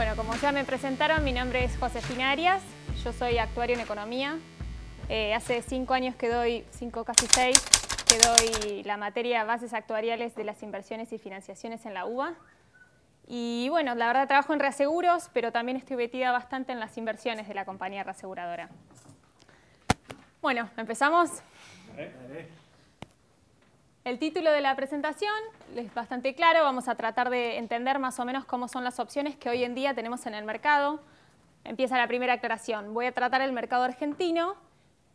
Bueno, como ya me presentaron, mi nombre es Josefina Arias, yo soy actuario en economía. Eh, hace cinco años que doy, cinco casi seis, que doy la materia bases actuariales de las inversiones y financiaciones en la UBA. Y bueno, la verdad trabajo en reaseguros, pero también estoy metida bastante en las inversiones de la compañía reaseguradora. Bueno, ¿empezamos? El título de la presentación es bastante claro, vamos a tratar de entender más o menos cómo son las opciones que hoy en día tenemos en el mercado. Empieza la primera aclaración. Voy a tratar el mercado argentino.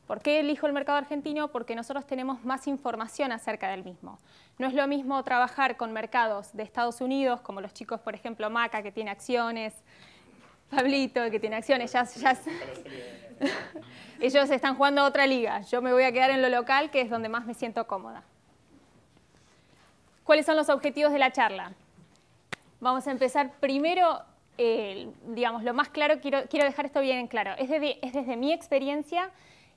¿Por qué elijo el mercado argentino? Porque nosotros tenemos más información acerca del mismo. No es lo mismo trabajar con mercados de Estados Unidos, como los chicos, por ejemplo, Maca, que tiene acciones, Pablito, que tiene acciones, ya, ya ellos están jugando a otra liga. Yo me voy a quedar en lo local, que es donde más me siento cómoda. ¿Cuáles son los objetivos de la charla? Vamos a empezar primero, digamos, lo más claro, quiero, quiero, dejar esto bien en claro, es, es desde mi experiencia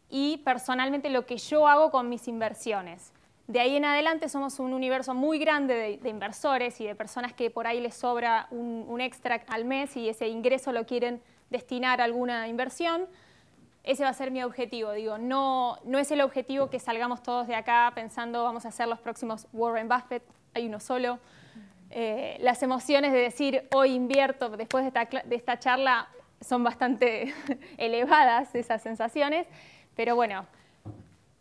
y personalmente lo que yo hago con mis inversiones. De ahí en adelante somos un universo muy grande de, inversores y de personas que por ahí les sobra un, un, extra al mes y ese ingreso lo quieren destinar a alguna inversión. Ese va a ser mi objetivo. Digo, no, no es el objetivo que salgamos todos de acá pensando vamos a ser los próximos Warren Buffett hay uno solo. Eh, las emociones de decir hoy invierto después de esta, de esta charla son bastante elevadas, esas sensaciones, pero bueno,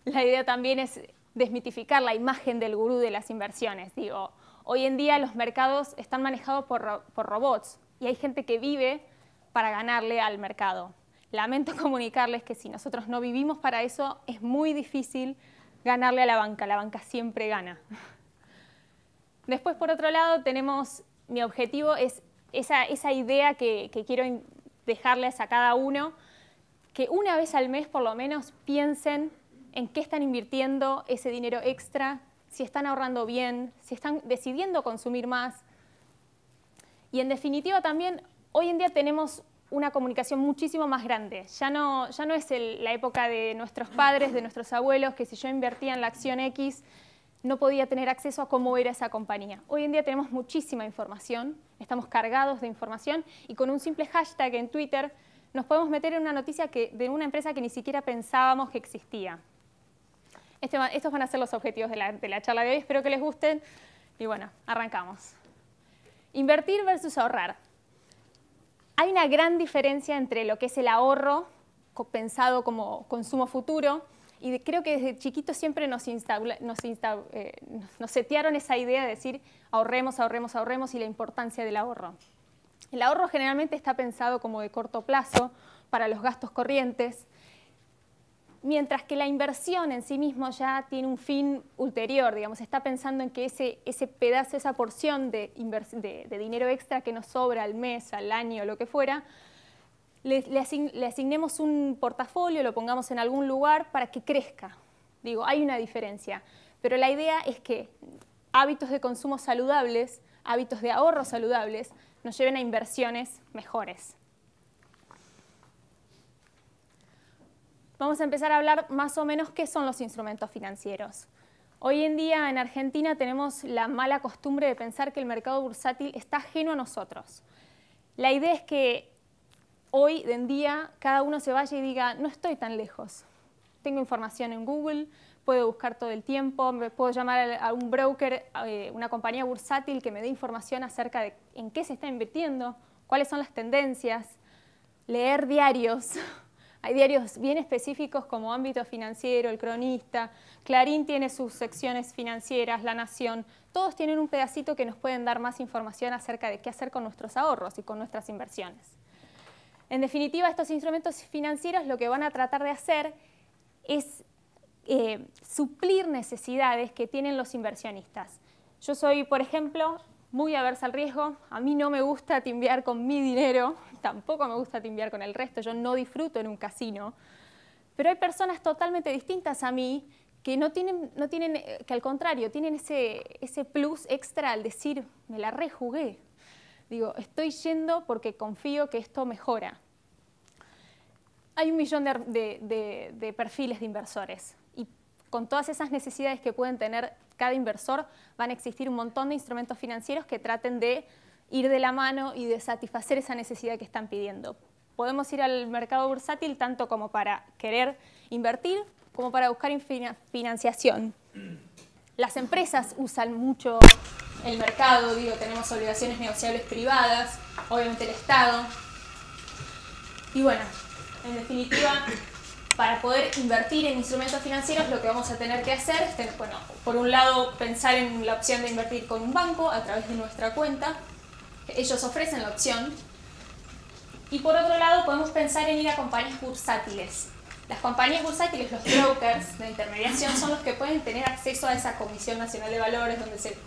la idea también es desmitificar la imagen del gurú de las inversiones. Digo, hoy en día los mercados están manejados por, por robots y hay gente que vive para ganarle al mercado. Lamento comunicarles que si nosotros no vivimos para eso, es muy difícil ganarle a la banca. La banca siempre gana. Después, por otro lado, tenemos, mi objetivo es esa, idea que, quiero dejarles a cada uno, que una vez al mes por lo menos piensen en qué están invirtiendo ese dinero extra, si están ahorrando bien, si están decidiendo consumir más. Y en definitiva también, hoy en día tenemos una comunicación muchísimo más grande. Ya no, ya no es la época de nuestros padres, de nuestros abuelos, que si yo invertía en la acción X, no podía tener acceso a cómo era esa compañía. Hoy en día tenemos muchísima información, estamos cargados de información y con un simple hashtag en Twitter nos podemos meter en una noticia que, de una empresa que ni siquiera pensábamos que existía. Este estos van a ser los objetivos de la, de la charla de hoy, espero que les gusten y bueno, arrancamos. Invertir versus ahorrar. Hay una gran diferencia entre lo que es el ahorro pensado como consumo futuro y creo que desde chiquitos siempre nos, nos, eh, nos setearon esa idea de decir ahorremos, ahorremos, ahorremos y la importancia del ahorro. El ahorro generalmente está pensado como de corto plazo para los gastos corrientes, mientras que la inversión en sí mismo ya tiene un fin ulterior, digamos, está pensando en que ese, ese pedazo, esa porción de, de dinero extra que nos sobra al mes, al año, lo que fuera, le, asignemos un portafolio, lo pongamos en algún lugar para que crezca. Digo, hay una diferencia. Pero la idea es que hábitos de consumo saludables, hábitos de ahorro saludables, nos lleven a inversiones mejores. Vamos a empezar a hablar más o menos qué son los instrumentos financieros. Hoy en día en Argentina tenemos la mala costumbre de pensar que el mercado bursátil está ajeno a nosotros. La idea es que hoy en día cada uno se vaya y diga, no estoy tan lejos. Tengo información en Google, puedo buscar todo el tiempo, me puedo llamar a un broker, eh, una compañía bursátil que me dé información acerca de en qué se está invirtiendo, cuáles son las tendencias, leer diarios. Hay diarios bien específicos como ámbito financiero, el cronista, Clarín tiene sus secciones financieras, La Nación, todos tienen un pedacito que nos pueden dar más información acerca de qué hacer con nuestros ahorros y con nuestras inversiones. En definitiva, estos instrumentos financieros lo que van a tratar de hacer es eh, suplir necesidades que tienen los inversionistas. Yo soy, por ejemplo, muy aversa al riesgo, a mí no me gusta timbiar con mi dinero, tampoco me gusta timbiar con el resto, yo no disfruto en un casino, pero hay personas totalmente distintas a mí que no tienen, eh, que al contrario, tienen ese plus extra al decir, me la rejugué, Digo, estoy yendo porque confío que esto mejora. Hay un millón de, perfiles de inversores y con todas esas necesidades que pueden tener cada inversor van a existir un montón de instrumentos financieros que traten de ir de la mano y de satisfacer esa necesidad que están pidiendo. Podemos ir al mercado bursátil tanto como para querer invertir como para buscar financiación. Las empresas usan mucho el mercado, digo, tenemos obligaciones negociables privadas, obviamente el Estado. Y bueno, en definitiva, para poder invertir en instrumentos financieros lo que vamos a tener que hacer es, bueno, por un lado pensar en la opción de invertir con un banco a través de nuestra cuenta, ellos ofrecen la opción, y por otro lado podemos pensar en ir a compañías bursátiles. Las compañías bursátiles, los brokers de intermediación, son los que pueden tener acceso a esa Comisión Nacional de Valores donde se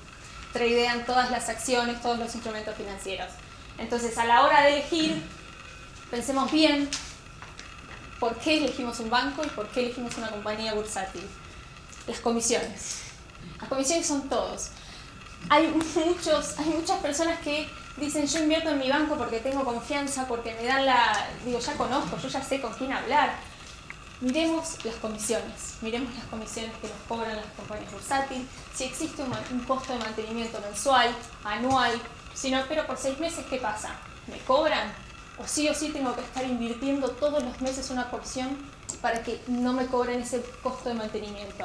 tradean todas las acciones, todos los instrumentos financieros. Entonces, a la hora de elegir, pensemos bien por qué elegimos un banco y por qué elegimos una compañía bursátil. Las comisiones. Las comisiones son todos. Hay, muchos, hay muchas personas que dicen yo invierto en mi banco porque tengo confianza, porque me dan la... Digo, ya conozco, yo ya sé con quién hablar. Miremos las comisiones, miremos las comisiones que nos cobran las compañías bursátiles, si existe un, un costo de mantenimiento mensual, anual, si no, pero por seis meses, ¿qué pasa? ¿Me cobran? o sí o sí tengo que estar invirtiendo todos los meses una porción para que no me cobren ese costo de mantenimiento.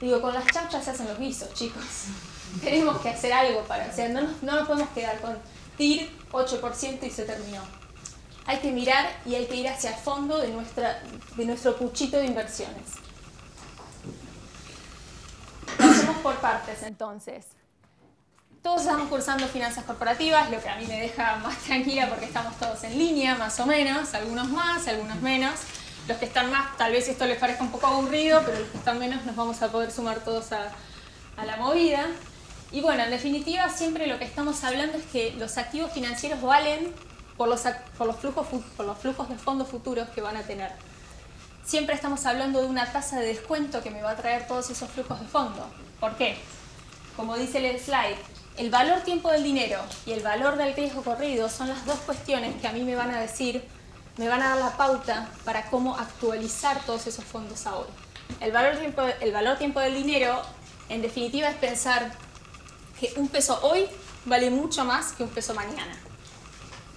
Digo, con las chachas se hacen los guisos, chicos. Tenemos que hacer algo para, o no nos, no nos podemos quedar con TIR 8% y se terminó. Hay que mirar y hay que ir hacia el fondo de, nuestra, de nuestro puchito de inversiones. Lo por partes entonces. Todos estamos cursando finanzas corporativas, lo que a mí me deja más tranquila porque estamos todos en línea, más o menos, algunos más, algunos menos. Los que están más, tal vez esto les parezca un poco aburrido, pero los que están menos nos vamos a poder sumar todos a, la movida. Y bueno, en definitiva, siempre lo que estamos hablando es que los activos financieros valen por los, por los, flujos, por los flujos de fondos futuros que van a tener. Siempre estamos hablando de una tasa de descuento que me va a traer todos esos flujos de fondo. ¿Por qué? Como dice el slide, el valor tiempo del dinero y el valor del riesgo corrido son las dos cuestiones que a mí me van a decir, me van a dar la pauta para cómo actualizar todos esos fondos a hoy. El valor tiempo, el valor tiempo del dinero, en definitiva, es pensar que un peso hoy vale mucho más que un peso mañana.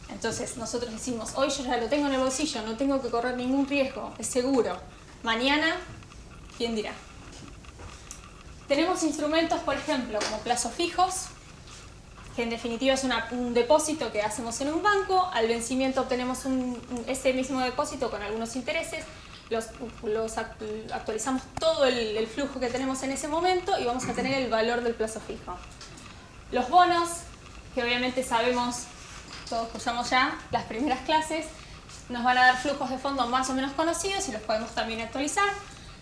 Entonces nosotros decimos, hoy yo ya lo tengo en el bolsillo, no tengo que correr ningún riesgo, es seguro. Mañana, ¿quién dirá? Tenemos instrumentos, por ejemplo, como plazos fijos, que en definitiva es un depósito que hacemos en un banco, al vencimiento obtenemos ese mismo depósito con algunos intereses, los, actualizamos todo el, flujo que tenemos en ese momento y vamos a tener el valor del plazo fijo. Los bonos, que obviamente sabemos, todos usamos ya las primeras clases, nos van a dar flujos de fondo más o menos conocidos y los podemos también actualizar.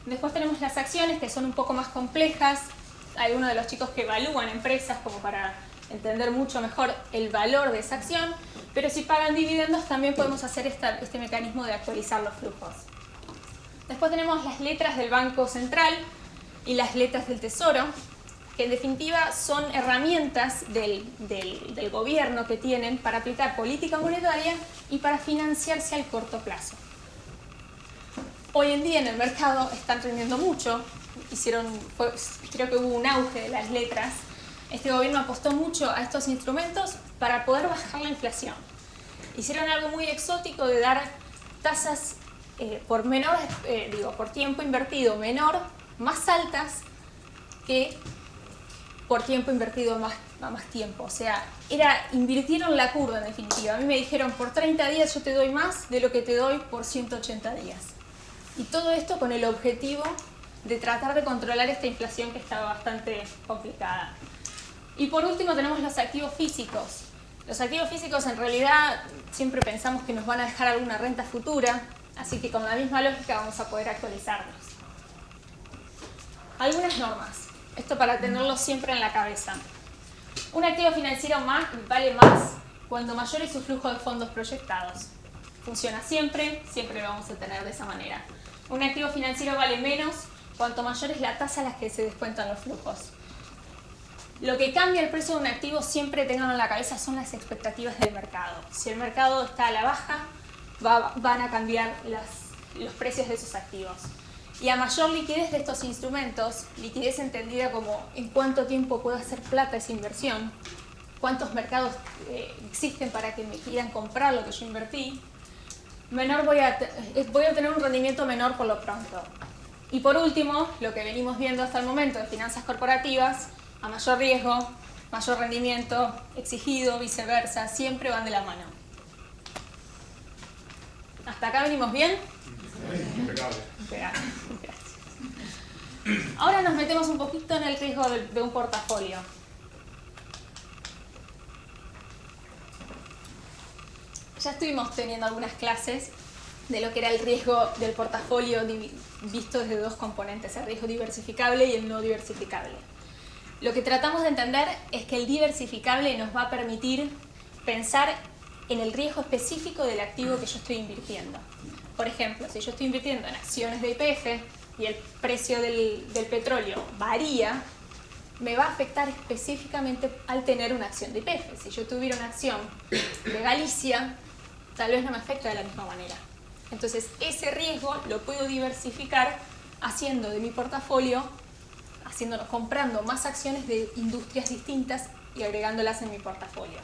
Después tenemos las acciones que son un poco más complejas. Uno de los chicos que evalúan empresas como para entender mucho mejor el valor de esa acción, pero si pagan dividendos también podemos hacer este mecanismo de actualizar los flujos. Después tenemos las letras del Banco Central y las letras del Tesoro, que en definitiva son herramientas del, del gobierno que tienen para aplicar política monetaria y para financiarse al corto plazo. Hoy en día en el mercado están rindiendo mucho, hicieron, creo que hubo un auge de las letras este gobierno apostó mucho a estos instrumentos para poder bajar la inflación. Hicieron algo muy exótico de dar tasas eh, por menor, eh, digo, por tiempo invertido menor, más altas que por tiempo invertido más, más tiempo. O sea, era, invirtieron la curva en definitiva. A mí me dijeron, por 30 días yo te doy más de lo que te doy por 180 días. Y todo esto con el objetivo de tratar de controlar esta inflación que estaba bastante complicada. Y por último tenemos los activos físicos. Los activos físicos en realidad siempre pensamos que nos van a dejar alguna renta futura, así que con la misma lógica vamos a poder actualizarlos. Algunas normas, esto para tenerlo siempre en la cabeza. Un activo financiero más vale más cuando mayor es su flujo de fondos proyectados. Funciona siempre, siempre lo vamos a tener de esa manera. Un activo financiero vale menos cuanto mayor es la tasa a la que se descuentan los flujos. Lo que cambia el precio de un activo, siempre tengan en la cabeza, son las expectativas del mercado. Si el mercado está a la baja, van a cambiar los precios de esos activos. Y a mayor liquidez de estos instrumentos, liquidez entendida como en cuánto tiempo puede hacer plata esa inversión, cuántos mercados eh, existen para que me quieran comprar lo que yo invertí, menor voy a, voy a tener un rendimiento menor por lo pronto. Y por último, lo que venimos viendo hasta el momento de finanzas corporativas, a mayor riesgo, mayor rendimiento exigido, viceversa, siempre van de la mano. ¿Hasta acá venimos bien? Impecable. Gracias. Ahora nos metemos un poquito en el riesgo de un portafolio. Ya estuvimos teniendo algunas clases de lo que era el riesgo del portafolio visto desde dos componentes, el riesgo diversificable y el no diversificable. Lo que tratamos de entender es que el diversificable nos va a permitir pensar en el riesgo específico del activo que yo estoy invirtiendo. Por ejemplo, si yo estoy invirtiendo en acciones de IPF y el precio del, petróleo varía, me va a afectar específicamente al tener una acción de IPF. Si yo tuviera una acción de Galicia, tal vez no me afecta de la misma manera. Entonces, ese riesgo lo puedo diversificar haciendo de mi portafolio, comprando más acciones de industrias distintas y agregándolas en mi portafolio.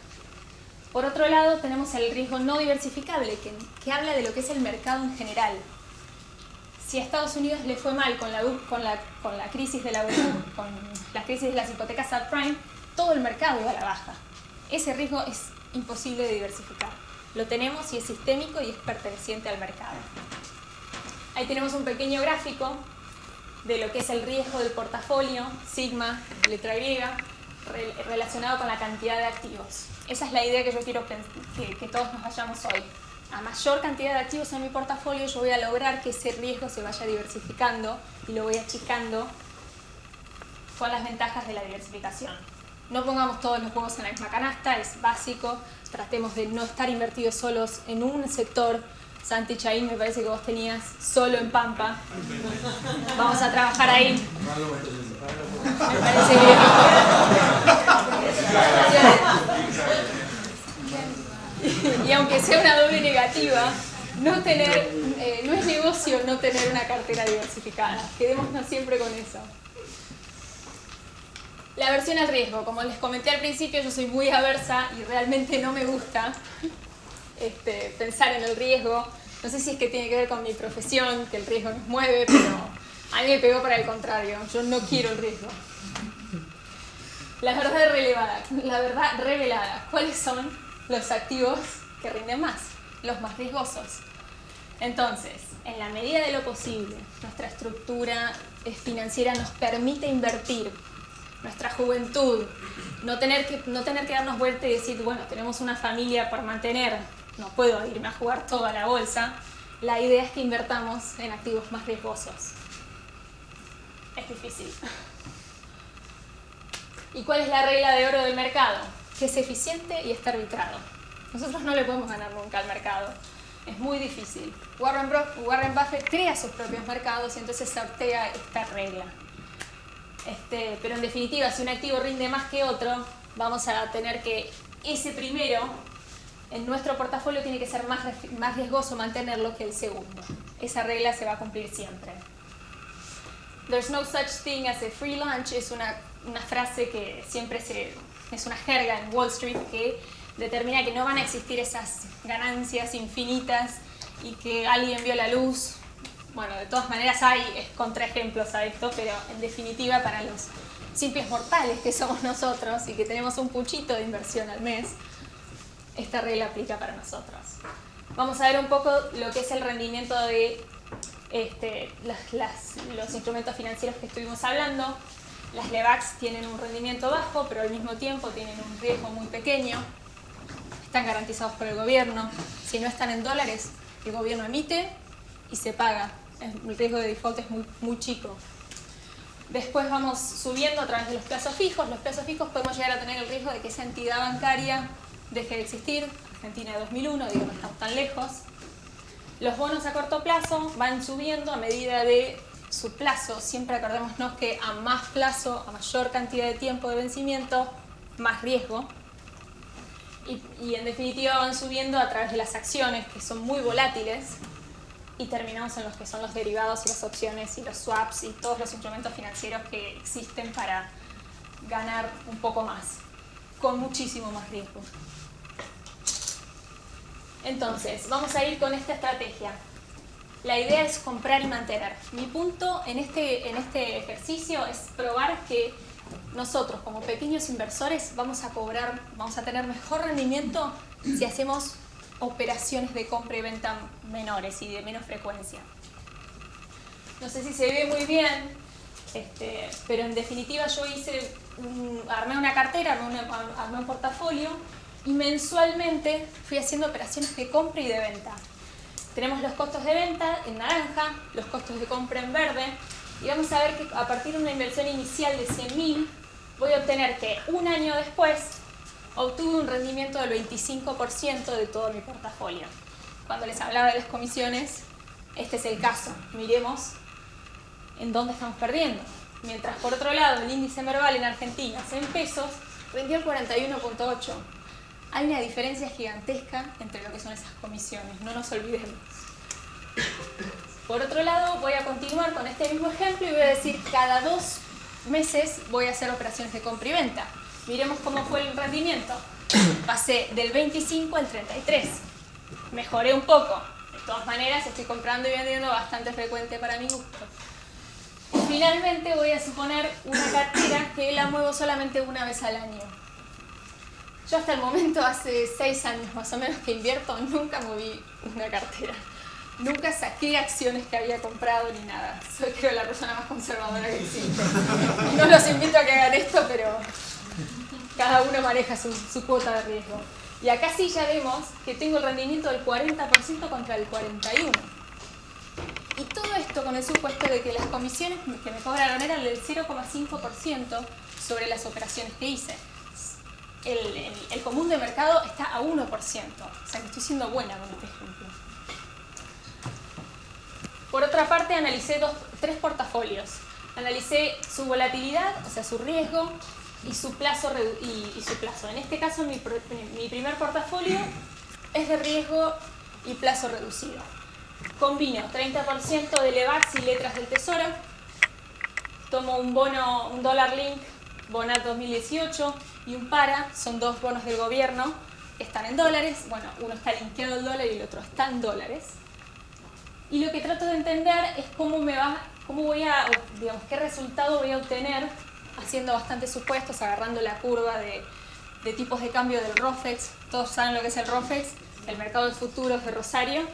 Por otro lado, tenemos el riesgo no diversificable, que, habla de lo que es el mercado en general. Si a Estados Unidos le fue mal con la, crisis de la con la crisis de las hipotecas subprime, todo el mercado iba a la baja. Ese riesgo es imposible de diversificar lo tenemos y es sistémico y es perteneciente al mercado. Ahí tenemos un pequeño gráfico de lo que es el riesgo del portafolio, sigma, letra Y, relacionado con la cantidad de activos. Esa es la idea que yo quiero que, todos nos vayamos hoy. A mayor cantidad de activos en mi portafolio, yo voy a lograr que ese riesgo se vaya diversificando y lo voy achicando con las ventajas de la diversificación. No pongamos todos los huevos en la misma canasta, es básico. Tratemos de no estar invertidos solos en un sector. Santi Chaín, me parece que vos tenías solo en Pampa. Vamos a trabajar ahí. Me parece que... y aunque sea una doble negativa, no, tener, eh, no es negocio no tener una cartera diversificada. Quedémonos siempre con eso. La aversión al riesgo, como les comenté al principio, yo soy muy aversa y realmente no me gusta este, pensar en el riesgo. No sé si es que tiene que ver con mi profesión, que el riesgo nos mueve, pero a mí me pegó para el contrario. Yo no quiero el riesgo. La verdad relevada, la verdad revelada. ¿Cuáles son los activos que rinden más? Los más riesgosos. Entonces, en la medida de lo posible, nuestra estructura financiera nos permite invertir nuestra juventud, no tener, que, no tener que darnos vuelta y decir, bueno, tenemos una familia por mantener, no puedo irme a jugar toda la bolsa, la idea es que invertamos en activos más riesgosos. Es difícil. ¿Y cuál es la regla de oro del mercado? Que es eficiente y está arbitrado. Nosotros no le podemos ganar nunca al mercado. Es muy difícil. Warren, Buffett crea sus propios mercados y entonces sortea esta regla. Este, pero en definitiva, si un activo rinde más que otro, vamos a tener que ese primero en nuestro portafolio tiene que ser más, más riesgoso mantenerlo que el segundo. Esa regla se va a cumplir siempre. There's no such thing as a free lunch es una, una frase que siempre se, es una jerga en Wall Street que determina que no van a existir esas ganancias infinitas y que alguien vio la luz bueno, de todas maneras hay contraejemplos a esto, pero en definitiva para los simples mortales que somos nosotros y que tenemos un puchito de inversión al mes, esta regla aplica para nosotros. Vamos a ver un poco lo que es el rendimiento de este, los instrumentos financieros que estuvimos hablando. Las LEVAX tienen un rendimiento bajo, pero al mismo tiempo tienen un riesgo muy pequeño. Están garantizados por el gobierno. Si no están en dólares, el gobierno emite y se paga el riesgo de default es muy, muy chico. Después vamos subiendo a través de los plazos fijos. Los plazos fijos podemos llegar a tener el riesgo de que esa entidad bancaria deje de existir. Argentina de 2001, digo, no estamos tan lejos. Los bonos a corto plazo van subiendo a medida de su plazo. Siempre acordémonos que a más plazo, a mayor cantidad de tiempo de vencimiento, más riesgo. Y, en definitiva van subiendo a través de las acciones, que son muy volátiles y terminamos en los que son los derivados y las opciones y los swaps y todos los instrumentos financieros que existen para ganar un poco más. con muchísimo más riesgo. Entonces, vamos a ir con esta estrategia. La idea es comprar y mantener. Mi punto en este, en este ejercicio es probar que nosotros como pequeños inversores vamos a cobrar, vamos a tener mejor rendimiento si hacemos operaciones de compra y venta menores y de menos frecuencia. No sé si se ve muy bien, este, pero en definitiva yo hice, armé una cartera, armé, un portafolio y mensualmente fui haciendo operaciones de compra y de venta. Tenemos los costos de venta en naranja, los costos de compra en verde y vamos a ver que a partir de una inversión inicial de 100.000 voy a obtener que un año después obtuve un rendimiento del 25% de todo mi portafolio. Cuando les hablaba de las comisiones, este es el caso. Miremos en dónde estamos perdiendo. Mientras por otro lado el índice Merval en Argentina, en pesos, rindió el 41.8. Hay una diferencia gigantesca entre lo que son esas comisiones, no nos olvidemos. Por otro lado, voy a continuar con este mismo ejemplo y voy a decir cada dos meses voy a hacer operaciones de compra y venta. Miremos cómo fue el rendimiento. Pasé del 25 al 33. Mejoré un poco. De todas maneras, estoy comprando y vendiendo bastante frecuente para mi gusto. Finalmente voy a suponer una cartera que la muevo solamente una vez al año. Yo hasta el momento, hace seis años más o menos que invierto, nunca moví una cartera. Nunca saqué acciones que había comprado ni nada. Soy creo la persona más conservadora que existe. No los invito a que hagan esto, pero cada uno maneja su, su cuota de riesgo. Y acá sí ya vemos que tengo el rendimiento del 40% contra el 41%. Y todo esto con el supuesto de que las comisiones que me cobraron eran del 0,5% sobre las operaciones que hice. El, común de mercado está a 1%, o sea que estoy siendo buena con este ejemplo. Por otra parte, analicé dos, tres portafolios. Analicé su volatilidad, o sea, su riesgo, y su plazo. Y, su plazo. En este caso, mi, mi primer portafolio es de riesgo y plazo reducido. Combino 30% de Levax y letras del Tesoro. Tomo un bono, un dólar link, Bonat 2018 y un para, son dos bonos del gobierno están en dólares. Bueno, uno está linkeado al dólar y el otro está en dólares. Y lo que trato de entender es cómo me va, cómo voy a, digamos, qué resultado voy a obtener haciendo bastantes supuestos, agarrando la curva de, de tipos de cambio del ROFEX. Todos saben lo que es el ROFEX, el mercado de futuros de Rosario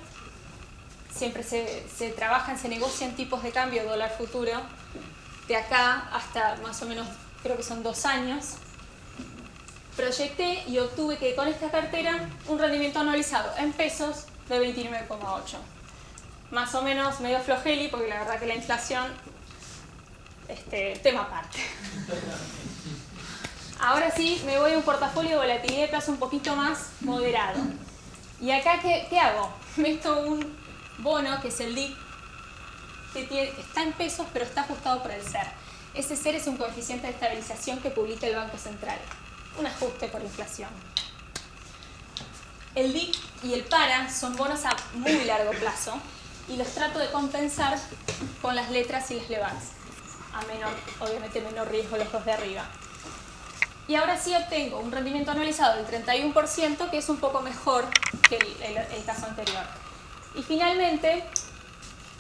siempre se, se trabajan, se negocian tipos de cambio dólar futuro de acá hasta más o menos, creo que son dos años. Proyecté y obtuve que con esta cartera un rendimiento anualizado en pesos de 29,8. Más o menos medio flojeli, porque la verdad que la inflación, este, tema aparte. Ahora sí, me voy a un portafolio de volatilidad de plazo un poquito más moderado. ¿Y acá qué, qué hago? Meto un bono, que es el LIC, que está en pesos pero está ajustado por el SER. Ese SER es un coeficiente de estabilización que publica el Banco Central, un ajuste por inflación. El LIC y el PARA son bonos a muy largo plazo y los trato de compensar con las letras y las LEVAX, a menor, obviamente menor riesgo los dos de arriba. Y ahora sí obtengo un rendimiento anualizado del 31%, que es un poco mejor que el caso anterior. Y finalmente,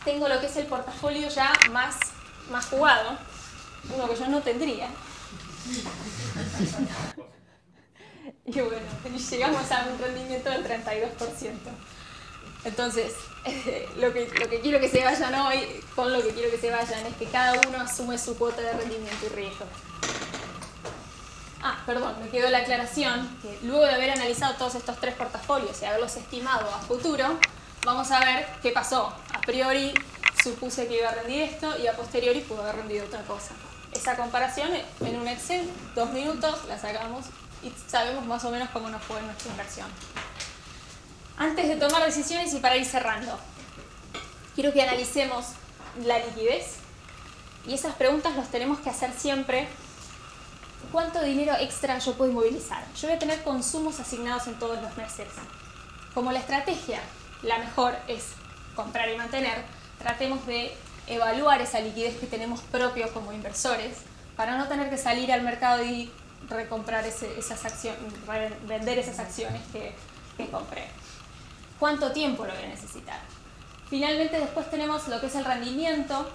tengo lo que es el portafolio ya más, más jugado, uno que yo no tendría. Y bueno, llegamos a un rendimiento del 32%. Entonces, lo que, lo que quiero que se vayan hoy, con lo que quiero que se vayan, es que cada uno asume su cuota de rendimiento y riesgo. Ah, perdón, me quedó la aclaración que luego de haber analizado todos estos tres portafolios y haberlos estimado a futuro, vamos a ver qué pasó. A priori supuse que iba a rendir esto y a posteriori pudo haber rendido otra cosa. Esa comparación en un Excel, dos minutos, la sacamos y sabemos más o menos cómo nos fue nuestra inversión. Antes de tomar decisiones y para ir cerrando, quiero que analicemos la liquidez y esas preguntas las tenemos que hacer siempre. ¿Cuánto dinero extra yo puedo inmovilizar? Yo voy a tener consumos asignados en todos los meses. Como la estrategia la mejor es comprar y mantener, tratemos de evaluar esa liquidez que tenemos propio como inversores para no tener que salir al mercado y recomprar esas acciones, vender esas acciones que, que compré. ¿Cuánto tiempo lo voy a necesitar? Finalmente después tenemos lo que es el rendimiento,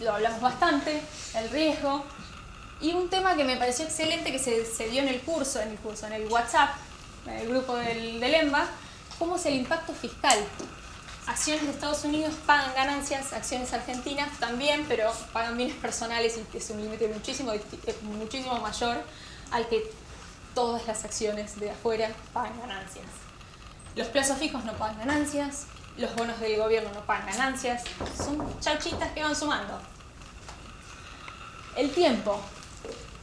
lo hablamos bastante, el riesgo, y un tema que me pareció excelente que se, se dio en el curso, en el curso, en el WhatsApp, en el grupo del, del EMBA, cómo es el impacto fiscal. Acciones de Estados Unidos pagan ganancias, acciones argentinas también, pero pagan bienes personales y es un límite muchísimo, muchísimo mayor al que todas las acciones de afuera pagan ganancias. Los plazos fijos no pagan ganancias, los bonos del gobierno no pagan ganancias, son chauchitas que van sumando. El tiempo.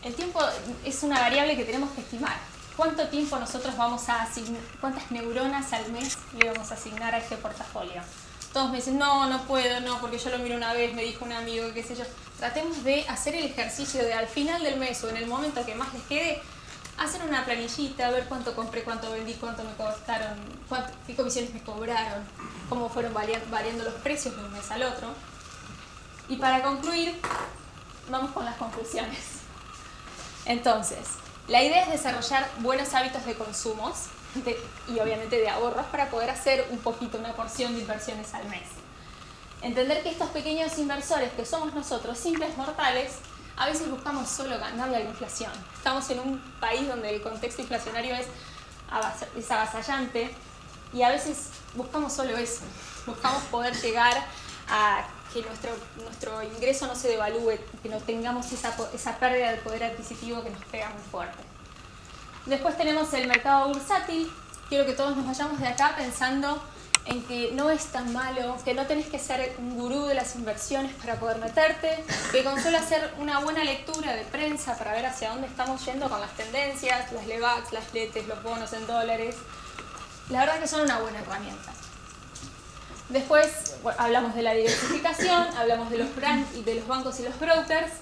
El tiempo es una variable que tenemos que estimar. ¿Cuánto tiempo nosotros vamos a asignar, cuántas neuronas al mes le vamos a asignar a este portafolio? Todos me dicen, no, no puedo, no, porque yo lo miro una vez, me dijo un amigo, qué sé yo. Tratemos de hacer el ejercicio de al final del mes o en el momento que más les quede, hacer una planillita, ver cuánto compré, cuánto vendí, cuánto me costaron, qué comisiones me cobraron, cómo fueron variando los precios de un mes al otro. Y para concluir, vamos con las conclusiones. Entonces, la idea es desarrollar buenos hábitos de consumos y obviamente de ahorros para poder hacer un poquito, una porción de inversiones al mes. Entender que estos pequeños inversores que somos nosotros, simples mortales, a veces buscamos solo ganarle la inflación. Estamos en un país donde el contexto inflacionario es, es avasallante y a veces buscamos solo eso. Buscamos poder llegar a que nuestro, nuestro ingreso no se devalúe, que no tengamos esa, esa pérdida de poder adquisitivo que nos pega muy fuerte. Después tenemos el mercado bursátil. Quiero que todos nos vayamos de acá pensando en que no es tan malo, que no tenés que ser un gurú de las inversiones para poder meterte, que con solo hacer una buena lectura de prensa para ver hacia dónde estamos yendo con las tendencias, las LEVAX, las LETES, los bonos en dólares, la verdad que son una buena herramienta. Después hablamos de la diversificación, hablamos de los, de los bancos y los brokers.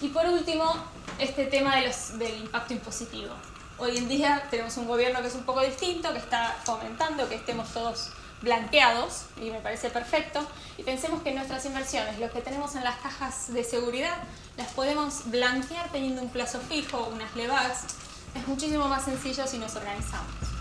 Y por último, este tema de los, del impacto impositivo. Hoy en día tenemos un gobierno que es un poco distinto, que está fomentando que estemos todos blanqueados, y me parece perfecto. Y pensemos que nuestras inversiones, lo que tenemos en las cajas de seguridad, las podemos blanquear teniendo un plazo fijo, unas LEVAX. Es muchísimo más sencillo si nos organizamos.